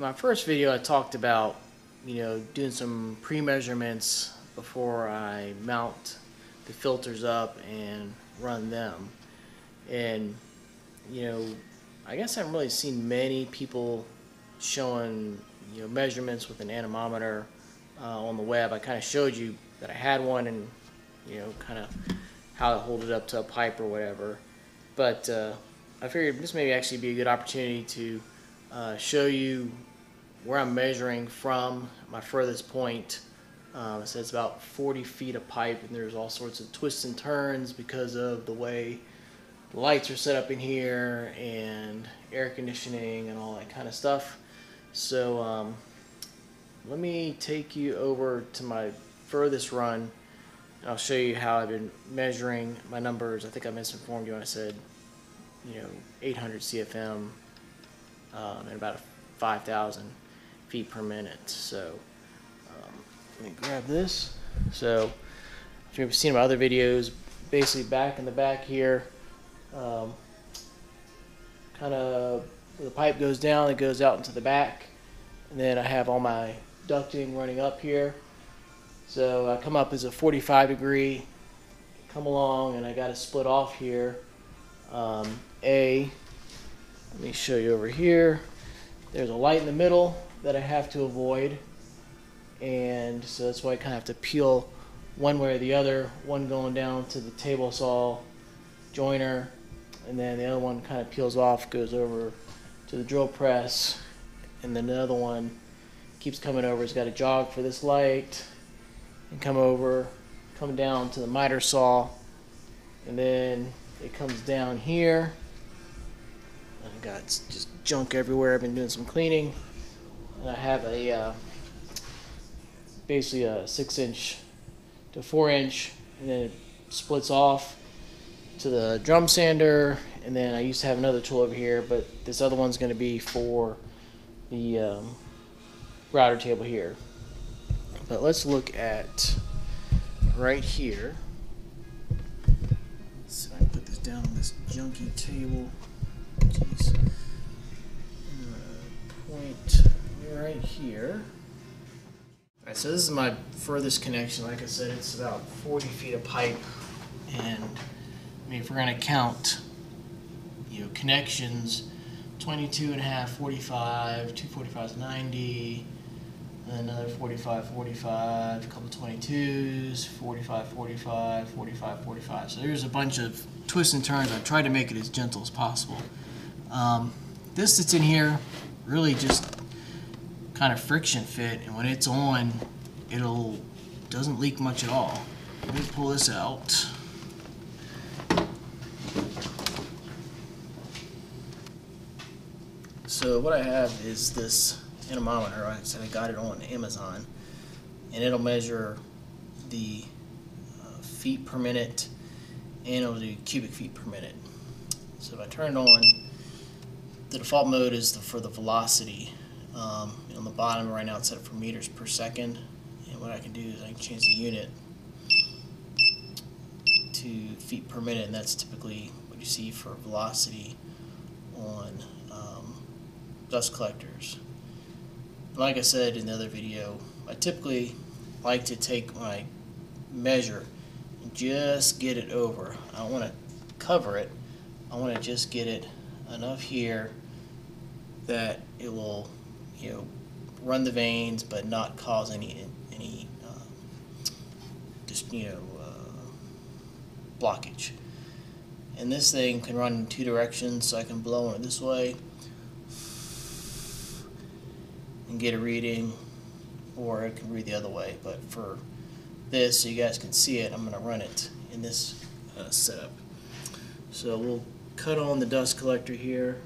My first video, I talked about, you know, doing some pre-measurements before I mount the filters up and run them. And, you know, I guess I haven't really seen many people showing, you know, measurements with an anemometer uh, on the web. I kind of showed you that I had one and, you know, kind of how to hold it up to a pipe or whatever. But uh, I figured this may actually be a good opportunity to uh, show you where I'm measuring from my furthest point. Um, so it's about 40 feet of pipe, and there's all sorts of twists and turns because of the way the lights are set up in here and air conditioning and all that kind of stuff. So um, let me take you over to my furthest run. And I'll show you how I've been measuring my numbers. I think I misinformed you when I said, you know, 800 CFM um, and about 5,000 feet per minute. So um, let me grab this. So if you've seen my other videos, basically back in the back here, um, kind of the pipe goes down, it goes out into the back, and then I have all my ducting running up here. So I come up as a 45 degree, come along, and I got to split off here. Um, a, let me show you over here. There's a light in the middle that I have to avoid, and so that's why I kind of have to peel one way or the other. One going down to the table saw joiner, and then the other one kind of peels off, goes over to the drill press, and then another one keeps coming over. It's got a jog for this light, and come over, come down to the miter saw, and then it comes down here. I've got just junk everywhere. I've been doing some cleaning, and I have a uh, basically a six inch to four inch, and then it splits off to the drum sander, and then I used to have another tool over here, but this other one's going to be for the um, router table here. But let's look at right here. So I put this down on this junky table. Jeez. Uh, point right here. Alright, so this is my furthest connection. Like I said, it's about 40 feet of pipe, and I mean, if we're going to count, you know, connections, 22 and a half, 45, 245 is 90, another 45, 45, a couple 22s, 45, 45, 45, 45. So there's a bunch of twists and turns. I tried to make it as gentle as possible. Um, this that's in here really just kind of friction fit, and when it's on, it'll doesn't leak much at all. Let me pull this out. So what I have is this anemometer. I said I got it on Amazon, and it'll measure the uh, feet per minute, and it'll do cubic feet per minute. So if I turn it on, the default mode is the, for the velocity. Um, on the bottom right now it's set for meters per second, and what I can do is I can change the unit to feet per minute, and that's typically what you see for velocity on um, dust collectors. Like I said in the other video, I typically like to take my measure and just get it over. I want to cover it. I want to just get it enough here that it will, you know, run the vanes but not cause any any um, just you know uh, blockage. And this thing can run in two directions, so I can blow it this way and get a reading, or it can read the other way. But for this, so you guys can see it, I'm going to run it in this uh, setup. So we'll cut on the dust collector here.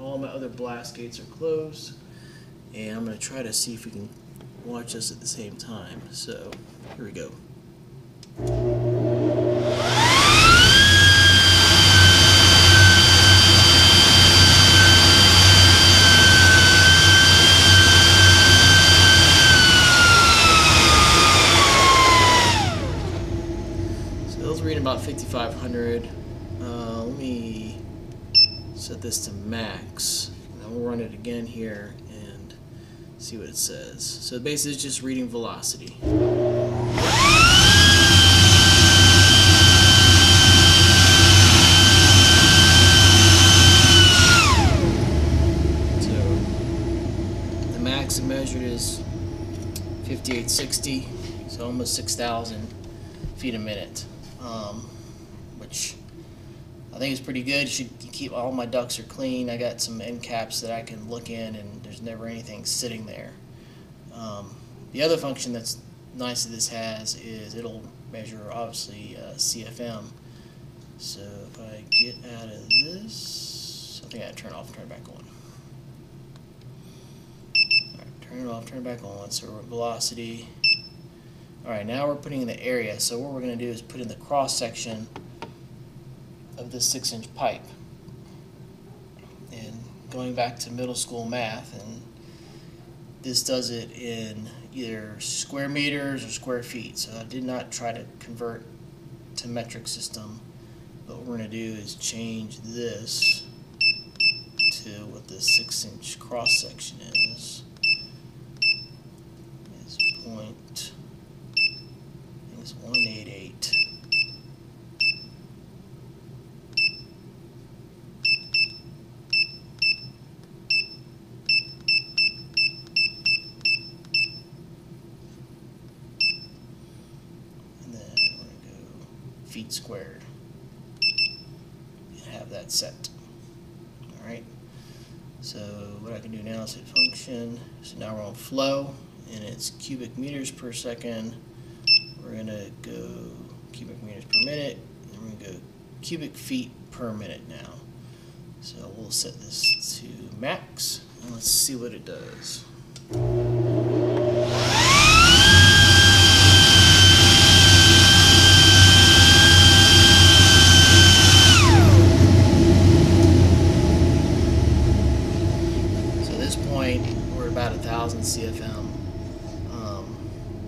All my other blast gates are closed, and I'm going to try to see if we can watch this at the same time. So here we go. about 5500. Uh, let me set this to max. That we'll run it again here and see what it says. So basically it's just reading velocity. So the max it measured is 5860, so almost 6,000 feet a minute, um, which I think it's pretty good. Should keep all my ducts are clean. I got some end caps that I can look in, and there's never anything sitting there. Um, the other function that's nice that this has is it'll measure obviously uh, CFM. So if I get out of this, I think I turn off and turn it back on. Alright, turn it off, turn it back on. So velocity. Alright, now we're putting in the area. So what we're gonna do is put in the cross section of this six inch pipe. And going back to middle school math, and this does it in either square meters or square feet. So I did not try to convert to metric system. But what we're going to do is change this to what this six inch cross section is. Is point, I think it's 188. And then we're going to go feet squared and have that set. Alright, so what I can do now is hit function. So now we're on flow and it's cubic meters per second. We're to go cubic meters per minute and we're to go cubic feet per minute now. So we'll set this to max and let's see what it does. So at this point, we're about a thousand CFM, um,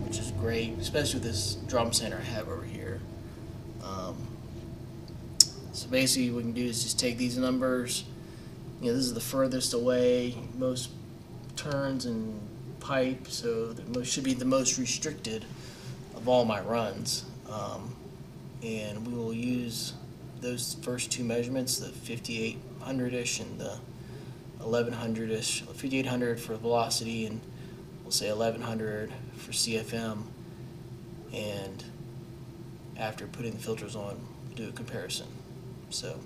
which is great, especially with this drum sander I have over here. Um, so basically, what we can do is just take these numbers. You know, this is the furthest away most turns and pipe, so most should be the most restricted of all my runs. Um, and we will use those first two measurements, the 5800-ish and the 1100-ish, 5800 for velocity and we'll say 1100 for CFM and after putting the filters on do a comparison. So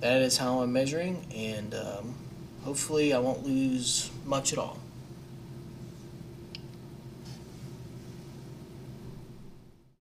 that is how I'm measuring and um, hopefully I won't lose much at all.